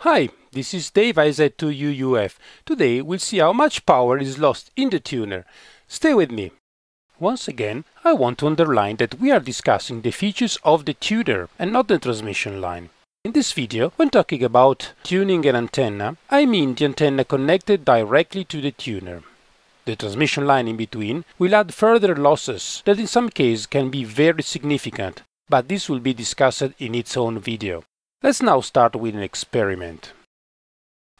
Hi, this is Dave IZ2UUF. Today we'll see how much power is lost in the tuner. Stay with me. Once again, I want to underline that we are discussing the features of the tuner and not the transmission line. In this video, when talking about tuning an antenna, I mean the antenna connected directly to the tuner. The transmission line in between will add further losses that in some cases can be very significant, but this will be discussed in its own video. Let's now start with an experiment.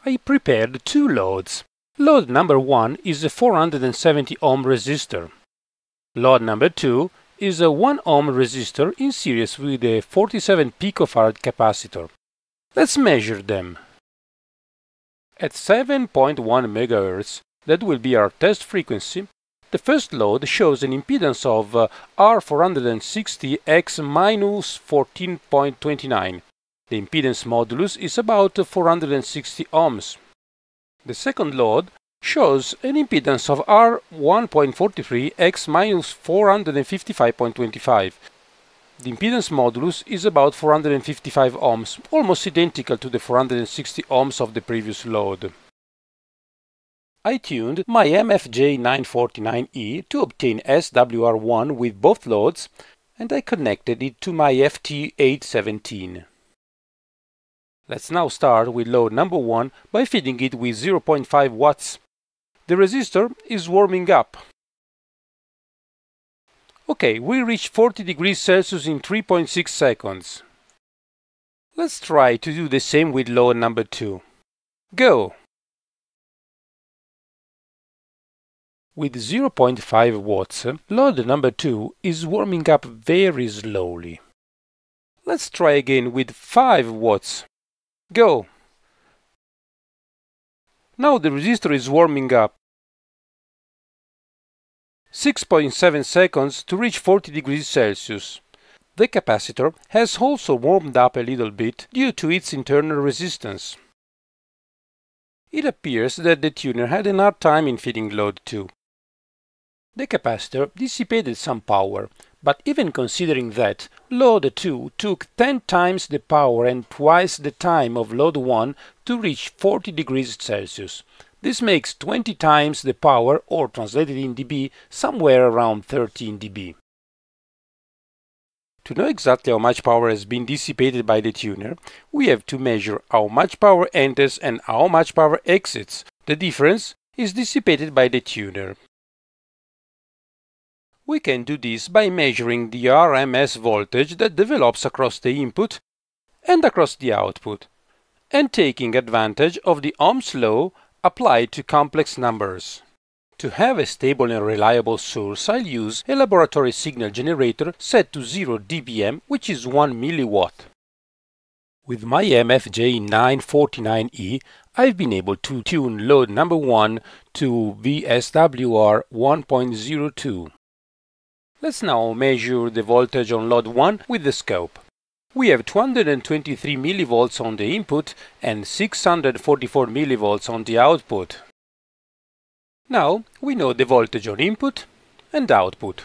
I prepared two loads. Load number 1 is a 470 ohm resistor. Load number 2 is a 1 ohm resistor in series with a 47 picofarad capacitor. Let's measure them. At 7.1 MHz, that will be our test frequency, the first load shows an impedance of uh, R460X minus 14.29 the impedance modulus is about 460 ohms. The second load shows an impedance of R1.43 x minus 455.25. The impedance modulus is about 455 ohms, almost identical to the 460 ohms of the previous load. I tuned my MFJ949E to obtain SWR1 with both loads and I connected it to my FT817. Let's now start with load number 1 by feeding it with 0.5 watts. The resistor is warming up. Okay, we reach 40 degrees Celsius in 3.6 seconds. Let's try to do the same with load number 2. Go! With 0.5 watts, load number 2 is warming up very slowly. Let's try again with 5 watts. Go! Now the resistor is warming up. 6.7 seconds to reach 40 degrees Celsius. The capacitor has also warmed up a little bit due to its internal resistance. It appears that the tuner had an hard time in feeding load too. The capacitor dissipated some power, but even considering that, load 2 took 10 times the power and twice the time of load 1 to reach 40 degrees Celsius. This makes 20 times the power, or translated in dB, somewhere around 13 dB. To know exactly how much power has been dissipated by the tuner, we have to measure how much power enters and how much power exits. The difference is dissipated by the tuner. We can do this by measuring the RMS voltage that develops across the input and across the output, and taking advantage of the Ohm's law applied to complex numbers. To have a stable and reliable source, I'll use a laboratory signal generator set to 0 dBm, which is 1 milliwatt. With my MFJ949E, I've been able to tune load number 1 to VSWR 1.02. Let's now measure the voltage on load 1 with the scope. We have 223 mV on the input and 644 mV on the output. Now we know the voltage on input and output.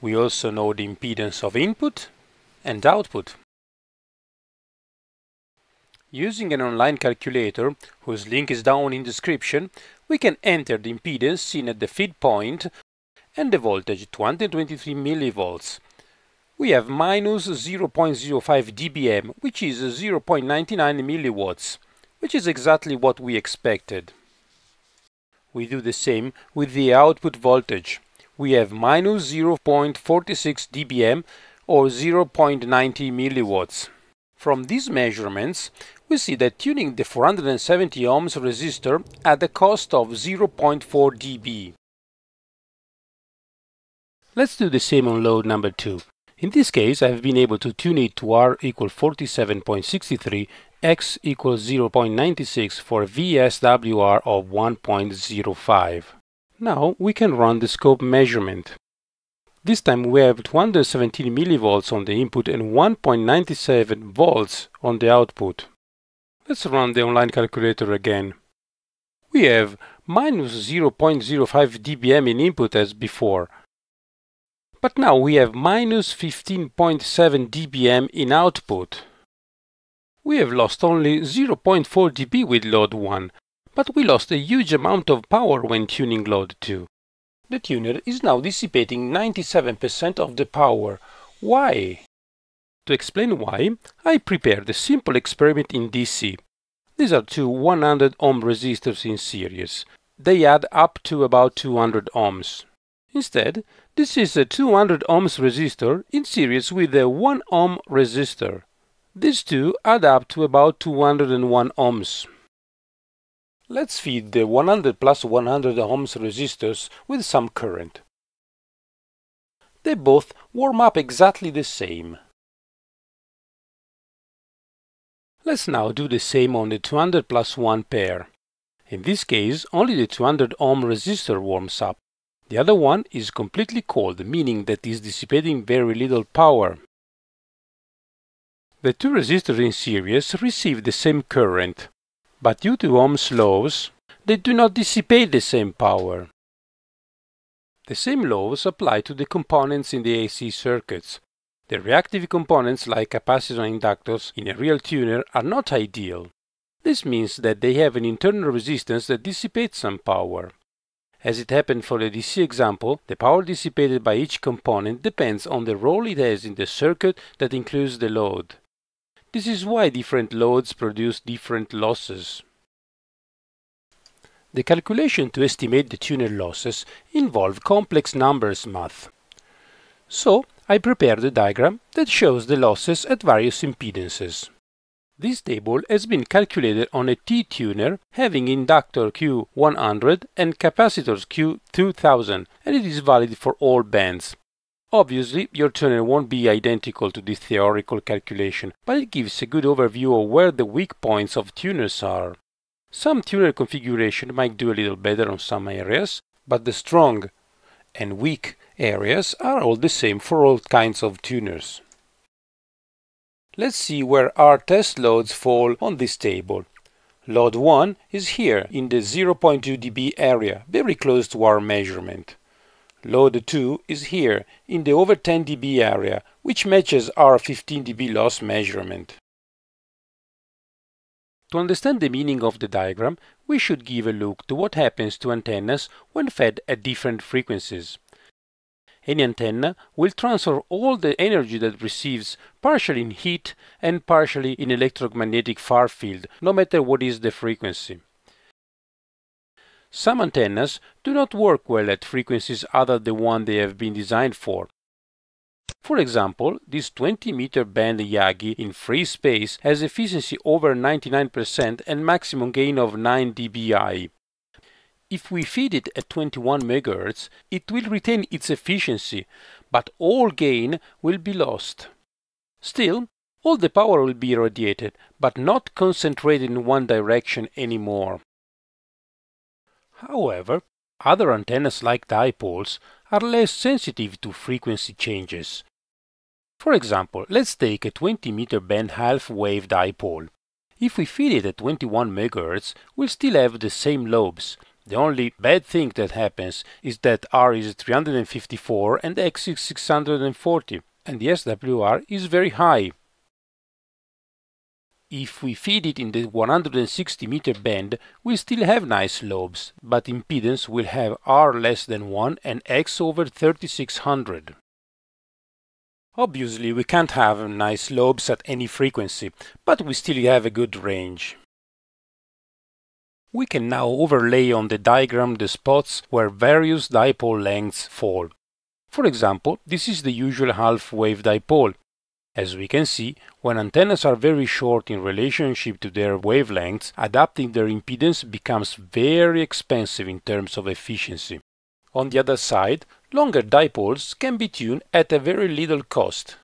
We also know the impedance of input and output. Using an online calculator, whose link is down in description, we can enter the impedance seen at the feed point and the voltage 223 millivolts. We have minus 0.05 dBm, which is 0.99 milliwatts, which is exactly what we expected. We do the same with the output voltage. We have minus 0.46 dBm or 0.90 milliwatts. From these measurements, we see that tuning the 470 ohms resistor at the cost of 0.4 dB. Let's do the same on load number 2. In this case, I have been able to tune it to R equal 47.63, X equals 0.96 for VSWR of 1.05. Now we can run the scope measurement. This time we have 217 millivolts on the input and 1.97 volts on the output. Let's run the online calculator again. We have minus 0.05 dBm in input as before, but now we have minus 15.7 dBm in output. We have lost only 0.4 dB with load 1, but we lost a huge amount of power when tuning load 2. The tuner is now dissipating 97% of the power. Why? To explain why, I prepared a simple experiment in DC. These are two 100 ohm resistors in series. They add up to about 200 ohms. Instead, this is a 200 ohms resistor in series with a 1 ohm resistor. These two add up to about 201 ohms. Let's feed the 100 plus 100 ohms resistors with some current. They both warm up exactly the same. Let's now do the same on the 200 plus 1 pair. In this case, only the 200 ohm resistor warms up. The other one is completely cold, meaning that it is dissipating very little power. The two resistors in series receive the same current, but due to Ohm's laws, they do not dissipate the same power. The same laws apply to the components in the AC circuits, the reactive components like capacitors and inductors in a real tuner are not ideal. This means that they have an internal resistance that dissipates some power. As it happened for the DC example, the power dissipated by each component depends on the role it has in the circuit that includes the load. This is why different loads produce different losses. The calculation to estimate the tuner losses involve complex numbers math. So, I prepared a diagram that shows the losses at various impedances. This table has been calculated on a T-tuner having inductor Q100 and capacitors Q2000 and it is valid for all bands. Obviously, your tuner won't be identical to this theoretical calculation, but it gives a good overview of where the weak points of tuners are. Some tuner configuration might do a little better on some areas, but the strong and weak areas are all the same for all kinds of tuners. Let's see where our test loads fall on this table. Load 1 is here in the 0.2 dB area, very close to our measurement. Load 2 is here in the over 10 dB area, which matches our 15 dB loss measurement. To understand the meaning of the diagram, we should give a look to what happens to antennas when fed at different frequencies. Any antenna will transfer all the energy that receives partially in heat and partially in electromagnetic far field, no matter what is the frequency. Some antennas do not work well at frequencies other than the one they have been designed for. For example, this 20 meter band Yagi in free space has efficiency over 99% and maximum gain of 9 dBi. If we feed it at 21 MHz, it will retain its efficiency, but all gain will be lost. Still, all the power will be irradiated, but not concentrated in one direction anymore. However, other antennas like dipoles are less sensitive to frequency changes. For example, let's take a 20 meter band half wave dipole. If we feed it at 21 MHz, we'll still have the same lobes, the only bad thing that happens is that R is 354 and X is 640, and the SWR is very high. If we feed it in the 160 meter band, we still have nice lobes, but impedance will have R less than 1 and X over 3600. Obviously, we can't have nice lobes at any frequency, but we still have a good range. We can now overlay on the diagram the spots where various dipole lengths fall. For example, this is the usual half-wave dipole. As we can see, when antennas are very short in relationship to their wavelengths, adapting their impedance becomes very expensive in terms of efficiency. On the other side, longer dipoles can be tuned at a very little cost.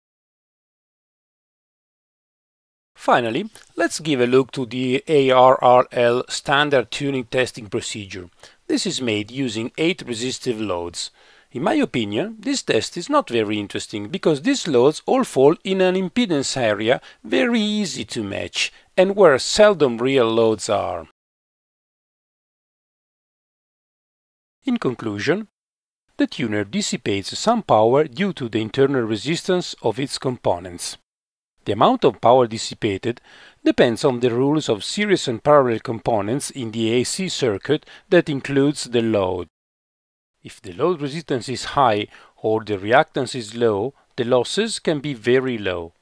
Finally, let's give a look to the ARRL standard tuning testing procedure. This is made using 8 resistive loads. In my opinion, this test is not very interesting because these loads all fall in an impedance area very easy to match and where seldom real loads are. In conclusion, the tuner dissipates some power due to the internal resistance of its components. The amount of power dissipated depends on the rules of series and parallel components in the AC circuit that includes the load. If the load resistance is high or the reactance is low, the losses can be very low.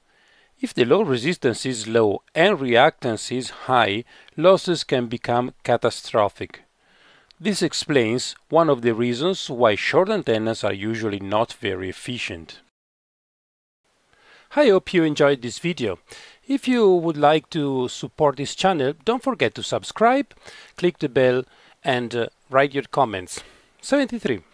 If the load resistance is low and reactance is high, losses can become catastrophic. This explains one of the reasons why short antennas are usually not very efficient. I hope you enjoyed this video. If you would like to support this channel, don't forget to subscribe, click the bell and uh, write your comments. 73.